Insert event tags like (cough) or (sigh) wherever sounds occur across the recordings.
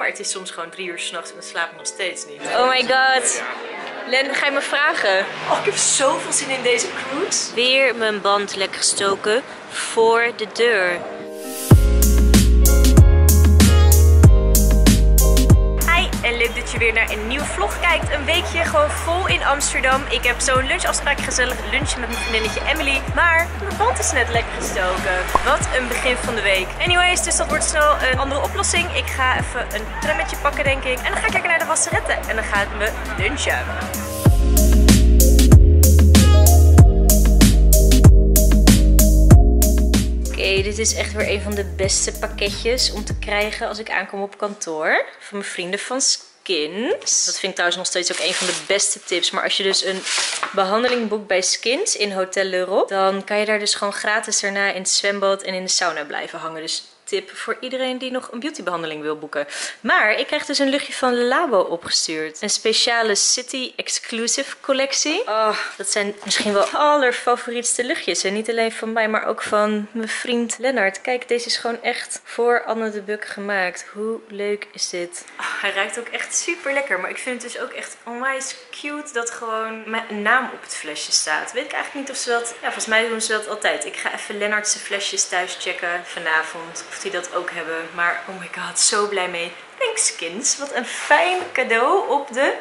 Maar het is soms gewoon drie uur s'nachts en dan slaap ik nog steeds niet. Oh my god. Len, ga je me vragen? Oh, ik heb zoveel zin in deze cruise. Weer mijn band lekker gestoken voor de deur. Je weer naar een nieuwe vlog kijkt. Een weekje gewoon vol in Amsterdam. Ik heb zo'n lunchafspraak gezellig lunchen met mijn vriendinnetje Emily. Maar mijn band is net lekker gestoken. Wat een begin van de week. Anyways, dus dat wordt snel een andere oplossing. Ik ga even een trammetje pakken denk ik. En dan ga ik lekker naar de wasseretten. En dan gaan we lunchen. Oké, dit is echt weer een van de beste pakketjes om te krijgen als ik aankom op kantoor. Van mijn vrienden van Skins. Dat vind ik trouwens nog steeds ook een van de beste tips. Maar als je dus een behandeling boekt bij Skins in Hotel L'Europe, dan kan je daar dus gewoon gratis daarna in het zwembad en in de sauna blijven hangen. Dus tip voor iedereen die nog een beautybehandeling wil boeken. Maar ik krijg dus een luchtje van Labo opgestuurd. Een speciale City Exclusive collectie. Oh, dat zijn misschien wel allerfavorietste luchtjes. En niet alleen van mij, maar ook van mijn vriend Lennart. Kijk, deze is gewoon echt voor Anne de Buk gemaakt. Hoe leuk is dit? Oh, hij ruikt ook echt super lekker. Maar ik vind het dus ook echt onwijs cute dat gewoon mijn naam op het flesje staat. Weet ik eigenlijk niet of ze dat... Ja, volgens mij doen ze dat altijd. Ik ga even Lennart's flesjes thuis checken vanavond. Of die dat ook hebben. Maar oh my god, zo blij mee. Thanks Kins. Wat een fijn cadeau op de...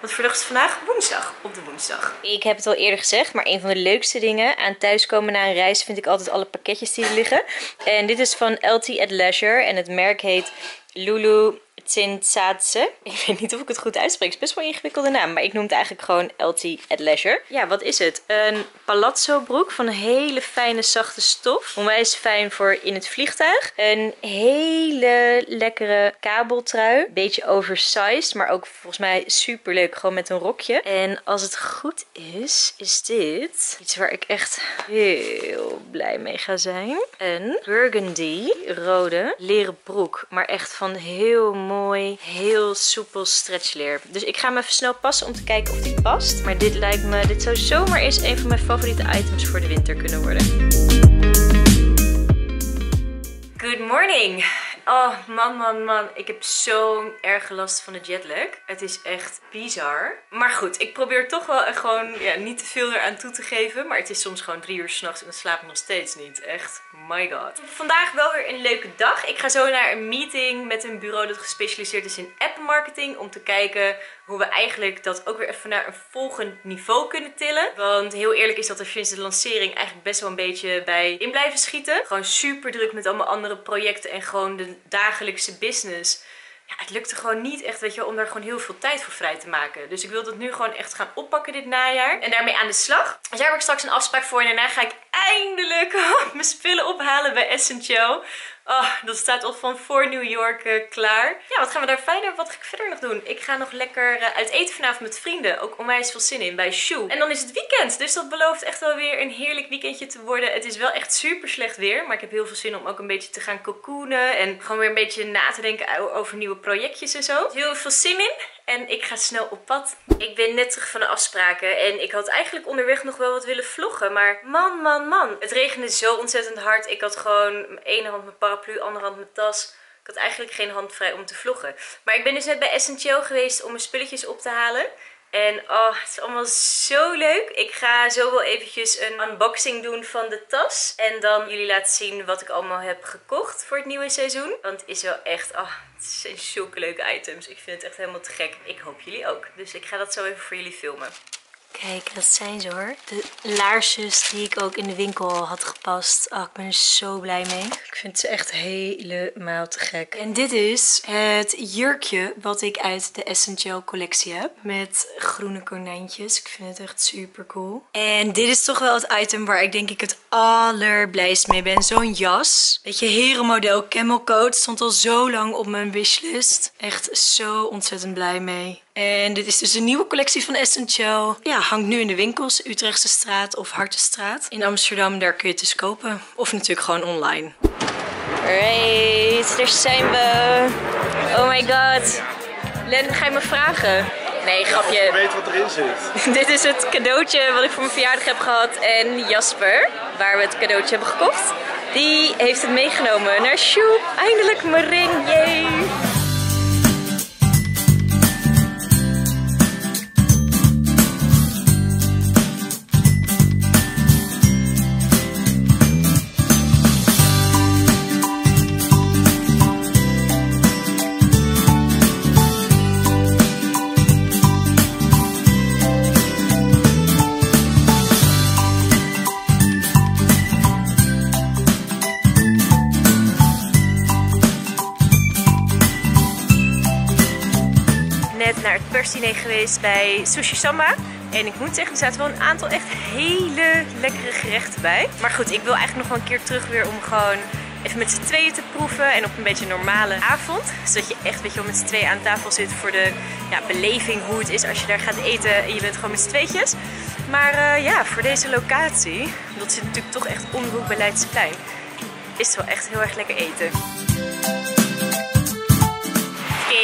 Wat voor vandaag? Woensdag. Op de woensdag. Ik heb het al eerder gezegd, maar een van de leukste dingen aan thuiskomen na een reis vind ik altijd alle pakketjes die er liggen. En dit is van LT at Leisure en het merk heet Lulu Tsintsatse. (laughs) Ik weet niet of ik het goed uitspreek. Het is best wel een ingewikkelde naam. Maar ik noem het eigenlijk gewoon LT at Leisure. Ja, wat is het? Een palazzo broek van een hele fijne zachte stof. Onwijs fijn voor in het vliegtuig. Een hele lekkere kabeltrui. Beetje oversized. Maar ook volgens mij super leuk. Gewoon met een rokje. En als het goed is, is dit iets waar ik echt heel blij mee ga zijn. Een burgundy rode leren broek. Maar echt van heel mooi heel soepel stretchleer. Dus ik ga hem even snel passen om te kijken of die past. Maar dit lijkt me, dit zou zomaar eens een van mijn favoriete items voor de winter kunnen worden. Good morning! Oh, man, man, man. Ik heb zo'n erge last van de jetlag. Het is echt bizar. Maar goed, ik probeer toch wel gewoon ja, niet te veel eraan toe te geven. Maar het is soms gewoon drie uur s'nachts en dan slaap ik nog steeds niet. Echt, my god. Vandaag wel weer een leuke dag. Ik ga zo naar een meeting met een bureau dat gespecialiseerd is in app marketing. Om te kijken hoe we eigenlijk dat ook weer even naar een volgend niveau kunnen tillen. Want heel eerlijk is dat er sinds de lancering eigenlijk best wel een beetje bij in blijven schieten. Gewoon super druk met allemaal andere projecten en gewoon de dagelijkse business. Ja, het lukte gewoon niet echt, weet je, om daar gewoon heel veel tijd voor vrij te maken. Dus ik wil dat nu gewoon echt gaan oppakken dit najaar. En daarmee aan de slag. Dus daar heb ik straks een afspraak voor. En daarna ga ik eindelijk (laughs) mijn spullen ophalen bij Essential. Oh, dat staat al van voor New York uh, klaar. Ja, wat gaan we daar verder? Wat ga ik verder nog doen? Ik ga nog lekker uh, uit eten vanavond met vrienden. Ook onwijs veel zin in bij Shoe. En dan is het weekend. Dus dat belooft echt wel weer een heerlijk weekendje te worden. Het is wel echt super slecht weer. Maar ik heb heel veel zin om ook een beetje te gaan cocoonen. En gewoon weer een beetje na te denken over nieuwe projectjes en zo. Heel veel zin in. En ik ga snel op pad. Ik ben net terug van de afspraken. En ik had eigenlijk onderweg nog wel wat willen vloggen. Maar man, man, man. Het regende zo ontzettend hard. Ik had gewoon ene hand mijn paraplu, andere hand mijn tas. Ik had eigenlijk geen hand vrij om te vloggen. Maar ik ben dus net bij Essential geweest om mijn spulletjes op te halen. En oh, het is allemaal zo leuk. Ik ga zo wel eventjes een unboxing doen van de tas. En dan jullie laten zien wat ik allemaal heb gekocht voor het nieuwe seizoen. Want het is wel echt, oh, het zijn zulke leuke items. Ik vind het echt helemaal te gek. Ik hoop jullie ook. Dus ik ga dat zo even voor jullie filmen. Kijk, dat zijn ze hoor. De laarsjes die ik ook in de winkel had gepast. Oh, ik ben er zo blij mee. Ik vind ze echt helemaal te gek. En dit is het jurkje wat ik uit de Essential collectie heb. Met groene konijntjes. Ik vind het echt super cool. En dit is toch wel het item waar ik denk ik het allerblijst mee ben. Zo'n jas. Weet je, herenmodel camel coat. Stond al zo lang op mijn wishlist. Echt zo ontzettend blij mee. En dit is dus een nieuwe collectie van Essential. Ja, hangt nu in de winkels. Utrechtse straat of Hartenstraat. In Amsterdam, daar kun je het dus kopen. Of natuurlijk gewoon online. Alright, daar zijn we. Oh my god. Len, ga je me vragen? Nee, grapje. Ik weet wat erin zit. (laughs) Dit is het cadeautje wat ik voor mijn verjaardag heb gehad. En Jasper, waar we het cadeautje hebben gekocht, die heeft het meegenomen naar Shoe. Eindelijk mijn ring, yay! Net naar het persdiner geweest bij Sushi Samba. En ik moet zeggen, er zaten wel een aantal echt hele lekkere gerechten bij. Maar goed, ik wil eigenlijk nog wel een keer terug weer om gewoon even met z'n tweeën te proeven. En op een beetje een normale avond. Zodat je echt weet je, met z'n tweeën aan tafel zit voor de ja, beleving hoe het is als je daar gaat eten. En je bent gewoon met z'n tweetjes. Maar uh, ja, voor deze locatie, dat zit natuurlijk toch echt om de hoek bij is het wel echt heel erg lekker eten.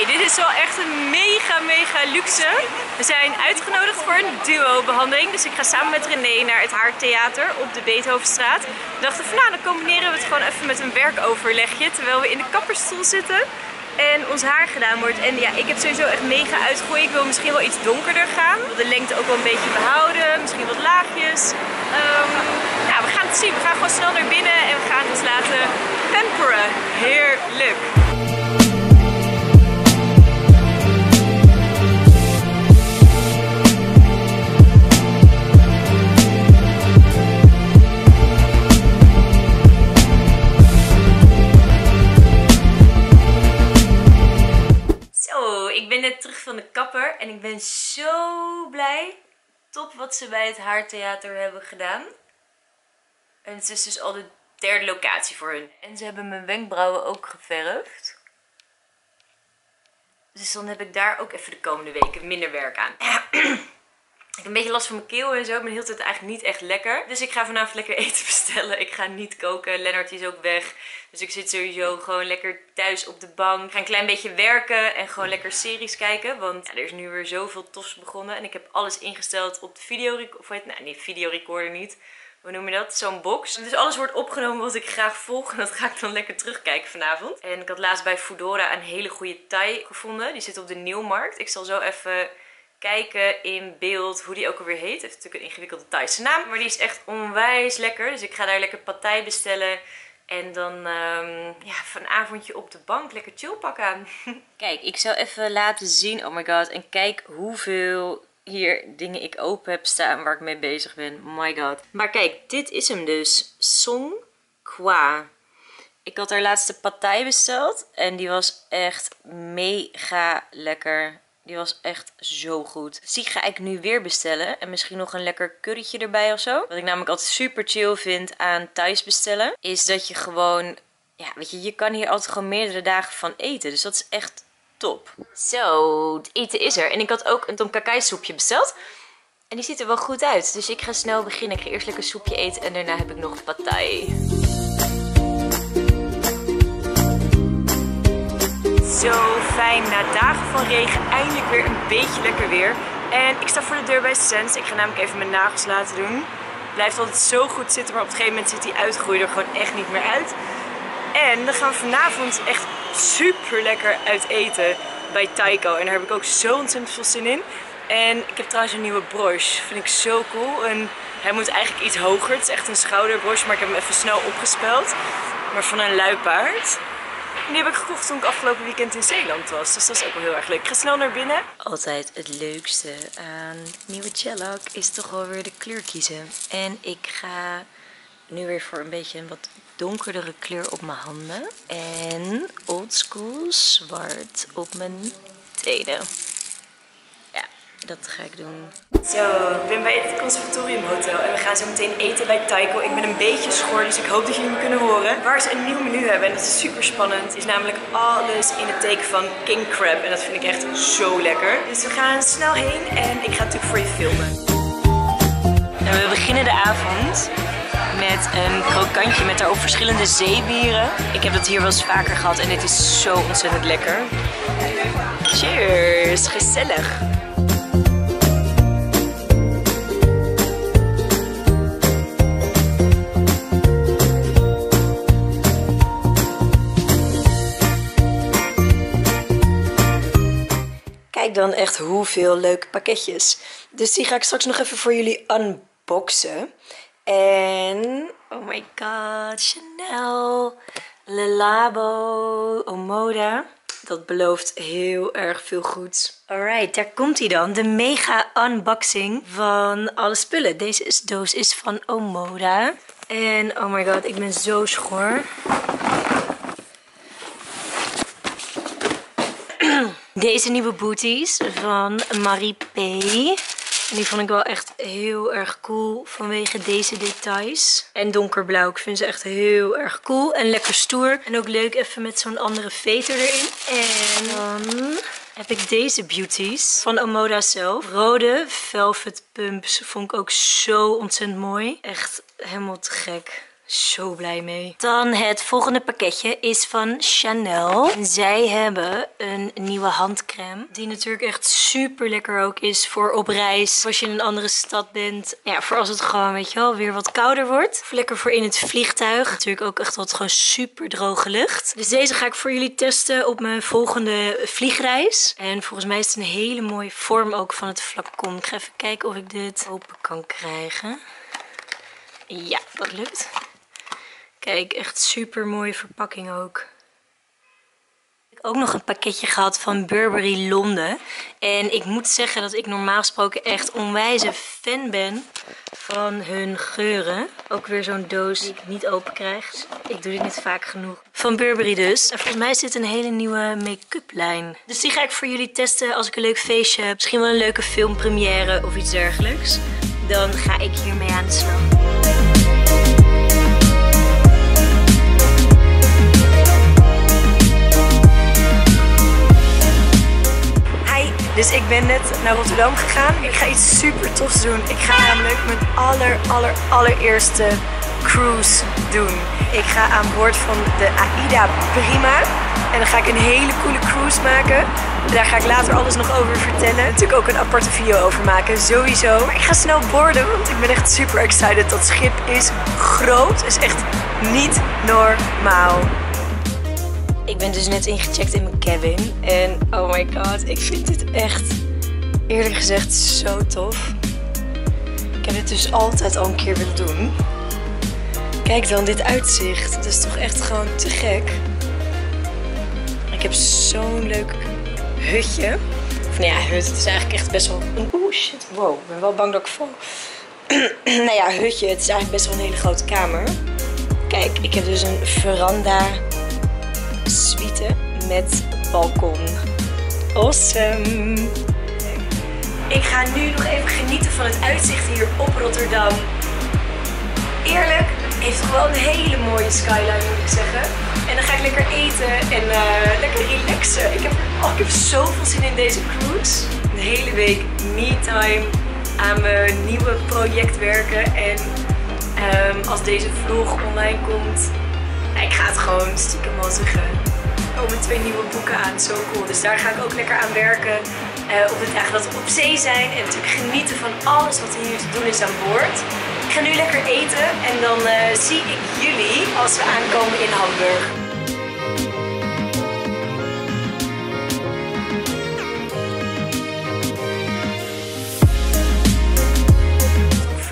Dit is wel echt een mega, mega luxe. We zijn uitgenodigd voor een duo-behandeling. Dus ik ga samen met René naar het Haartheater op de Beethovenstraat. We dachten van nou, dan combineren we het gewoon even met een werkoverlegje. Terwijl we in de kapperstoel zitten en ons haar gedaan wordt. En ja, ik heb sowieso echt mega uitgegooid. Ik wil misschien wel iets donkerder gaan. Ik wil de lengte ook wel een beetje behouden. Misschien wat laagjes. Um, ja, we gaan het zien. We gaan gewoon snel naar binnen en we gaan ons laten pamperen. Heerlijk. Top wat ze bij het Haartheater hebben gedaan. En het is dus al de derde locatie voor hun. En ze hebben mijn wenkbrauwen ook geverfd. Dus dan heb ik daar ook even de komende weken minder werk aan. (clears throat) Een beetje last van mijn keel en zo. Ben heel tijd eigenlijk niet echt lekker. Dus ik ga vanavond lekker (laughs) eten bestellen. Ik ga niet koken. Lennart is ook weg. Dus ik zit sowieso gewoon lekker thuis op de bank. Ga een klein beetje werken en gewoon lekker series kijken. Want er is nu weer zoveel tofs begonnen. En ik heb alles ingesteld op de videorecorder. Nou, niet videorecorder niet. Hoe noem je dat? Zo'n box. Dus alles wordt opgenomen wat ik graag volg. En dat ga ik dan lekker terugkijken vanavond. En ik had laatst bij Foodora een hele goede Thai gevonden. Die zit op de Nieuwmarkt. Ik zal zo even kijken in beeld hoe die ook alweer heet. Het heeft natuurlijk een ingewikkelde Thaise naam. Maar die is echt onwijs lekker. Dus ik ga daar lekker partij bestellen. En dan um, ja, vanavondje op de bank lekker chillpak aan. (laughs) Kijk, ik zal even laten zien. Oh my god. En kijk hoeveel hier dingen ik open heb staan waar ik mee bezig ben. Oh my god. Maar kijk, dit is hem dus. Song Kwa. Ik had daar laatste partij besteld. En die was echt mega lekker. Die was echt zo goed. Dus die ga ik nu weer bestellen. En misschien nog een lekker currytje erbij of zo. Wat ik namelijk altijd super chill vind aan thuis bestellen. Is dat je gewoon... Ja, weet je, je kan hier altijd gewoon meerdere dagen van eten. Dus dat is echt top. Zo, het eten is er. En ik had ook een tom soepje besteld. En die ziet er wel goed uit. Dus ik ga snel beginnen. Ik ga eerst lekker soepje eten. En daarna heb ik nog patay. Zo fijn, na dagen van regen eindelijk weer een beetje lekker weer. En ik sta voor de deur bij Sens. Ik ga namelijk even mijn nagels laten doen. Blijft altijd zo goed zitten, maar op een gegeven moment zit die uitgroei er gewoon echt niet meer uit. En dan gaan we vanavond echt super lekker uit eten bij Taiko. En daar heb ik ook zo ontzettend veel zin in. En ik heb trouwens een nieuwe broche. Vind ik zo cool. En hij moet eigenlijk iets hoger. Het is echt een schouderbroche, maar ik heb hem even snel opgespeld. Maar van een luipaard. Die heb ik gekocht toen ik afgelopen weekend in Zeeland was. Dus dat is ook wel heel erg leuk. Ik ga snel naar binnen. Altijd het leukste aan nieuwe Cellak is toch wel weer de kleur kiezen. En ik ga nu weer voor een beetje een wat donkerdere kleur op mijn handen. En oldschool zwart op mijn tenen dat ga ik doen. Zo, ik ben bij het Conservatorium Hotel en we gaan zo meteen eten bij Taiko. Ik ben een beetje schor, dus ik hoop dat jullie me kunnen horen. Waar ze een nieuw menu hebben en dat is super spannend. is namelijk alles in het teken van King Crab en dat vind ik echt zo lekker. Dus we gaan snel heen en ik ga natuurlijk voor je filmen. En we beginnen de avond met een krokantje met daarop verschillende zeebieren. Ik heb dat hier wel eens vaker gehad en dit is zo ontzettend lekker. Cheers, gezellig. Kijk dan echt hoeveel leuke pakketjes. Dus die ga ik straks nog even voor jullie unboxen. En, oh my god, Chanel, Le Labo, Omoda. Dat belooft heel erg veel goed. Alright, daar komt hij dan. De mega unboxing van alle spullen. Deze doos is van Omoda. En oh my god, ik ben zo schor. Deze nieuwe booties van Marie P. En die vond ik wel echt heel erg cool vanwege deze details. En donkerblauw. Ik vind ze echt heel erg cool. En lekker stoer. En ook leuk even met zo'n andere veter erin. En dan heb ik deze beauties van Omoda zelf. Rode velvet pumps vond ik ook zo ontzettend mooi. Echt helemaal te gek zo blij mee. Dan het volgende pakketje is van Chanel. En zij hebben een nieuwe handcrème. Die natuurlijk echt super lekker ook is voor op reis. Als je in een andere stad bent. Ja, voor als het gewoon, weet je wel, weer wat kouder wordt. Of lekker voor in het vliegtuig. Natuurlijk ook echt wat gewoon super droge lucht. Dus deze ga ik voor jullie testen op mijn volgende vliegreis. En volgens mij is het een hele mooie vorm ook van het flacon. Ik ga even kijken of ik dit open kan krijgen. Ja, dat lukt. Kijk, echt super mooie verpakking ook. Ik heb ook nog een pakketje gehad van Burberry Londen. En ik moet zeggen dat ik normaal gesproken echt onwijze fan ben van hun geuren. Ook weer zo'n doos die ik niet open krijg. Ik doe dit niet vaak genoeg. Van Burberry dus. En volgens mij dit een hele nieuwe make-up lijn. Dus die ga ik voor jullie testen als ik een leuk feestje heb. Misschien wel een leuke filmpremière of iets dergelijks. Dan ga ik hiermee aan de slag. Dus ik ben net naar Rotterdam gegaan. Ik ga iets super tofs doen. Ik ga namelijk mijn aller, aller, allereerste cruise doen. Ik ga aan boord van de AIDA Prima. En dan ga ik een hele coole cruise maken. Daar ga ik later alles nog over vertellen. Natuurlijk ook een aparte video over maken, sowieso. Maar ik ga snel boorden, want ik ben echt super excited. Dat schip is groot, is echt niet normaal. Ik ben dus net ingecheckt in mijn cabin. En oh my god, ik vind dit echt eerlijk gezegd zo tof. Ik heb dit dus altijd al een keer willen doen. Kijk dan dit uitzicht. Dat is toch echt gewoon te gek. Ik heb zo'n leuk hutje. Of nou ja, hut. Het is eigenlijk echt best wel een... Oeh shit, wow. Ik ben wel bang dat ik val. (clears throat) nou ja, hutje. Het is eigenlijk best wel een hele grote kamer. Kijk, ik heb dus een veranda met balkon. Awesome! Ik ga nu nog even genieten van het uitzicht hier op Rotterdam. Eerlijk, heeft gewoon een hele mooie skyline moet ik zeggen. En dan ga ik lekker eten en uh, lekker relaxen. Ik heb, oh, ik heb zoveel zin in deze cruise. De hele week me-time aan mijn nieuwe project werken. En um, als deze vlog online komt, ik ga het gewoon stiekem wel zeggen. Komen twee nieuwe boeken aan, zo cool. Dus daar ga ik ook lekker aan werken. Uh, op de dagen dat we op zee zijn. En natuurlijk genieten van alles wat hier te doen is aan boord. Ik ga nu lekker eten en dan uh, zie ik jullie als we aankomen in Hamburg.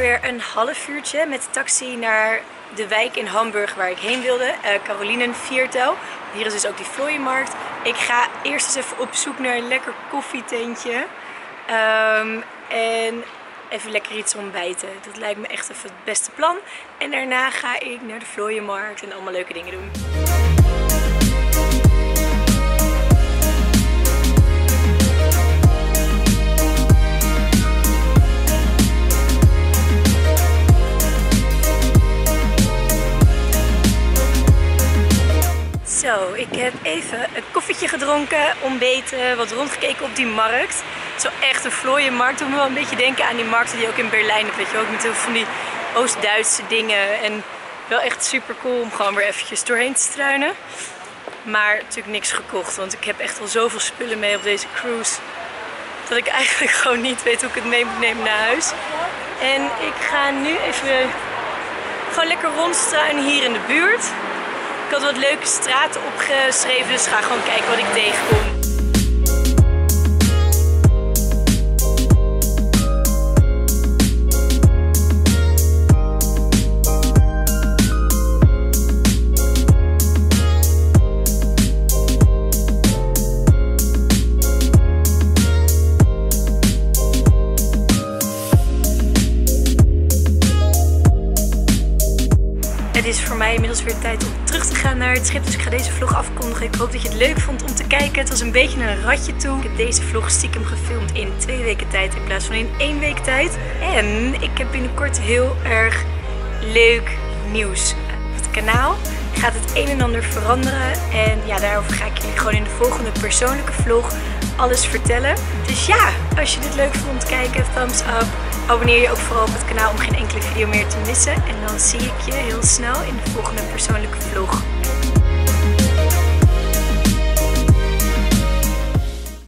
Ongeveer een half uurtje met de taxi naar de wijk in Hamburg waar ik heen wilde, uh, Carolinenviertel. Hier is dus ook die vlooienmarkt. Ik ga eerst eens even op zoek naar een lekker koffietentje. Um, en even lekker iets ontbijten. Dat lijkt me echt even het beste plan. En daarna ga ik naar de vlooienmarkt en allemaal leuke dingen doen. Zo, ik heb even een koffietje gedronken, ontbeten, wat rondgekeken op die markt. Zo echt een vlooienmarkt. Doet me wel een beetje denken aan die markten die ook in Berlijn heb. Je ook met heel veel van die Oost-Duitse dingen. En wel echt super cool om gewoon weer eventjes doorheen te struinen. Maar natuurlijk niks gekocht, want ik heb echt al zoveel spullen mee op deze cruise. Dat ik eigenlijk (laughs) gewoon niet weet hoe ik het mee moet nemen naar huis. En ik ga nu even gewoon lekker rondstruinen hier in de buurt. Ik had wat leuke straten opgeschreven, dus ga gewoon kijken wat ik tegenkom. Een ratje toe. Ik heb deze vlog stiekem gefilmd in twee weken tijd in plaats van in één week tijd. En ik heb binnenkort heel erg leuk nieuws op het kanaal gaat het een en ander veranderen. En ja, daarover ga ik jullie gewoon in de volgende persoonlijke vlog alles vertellen. Dus ja, als je dit leuk vond kijken, thumbs up. Abonneer je ook vooral op het kanaal om geen enkele video meer te missen. En dan zie ik je heel snel in de volgende persoonlijke vlog.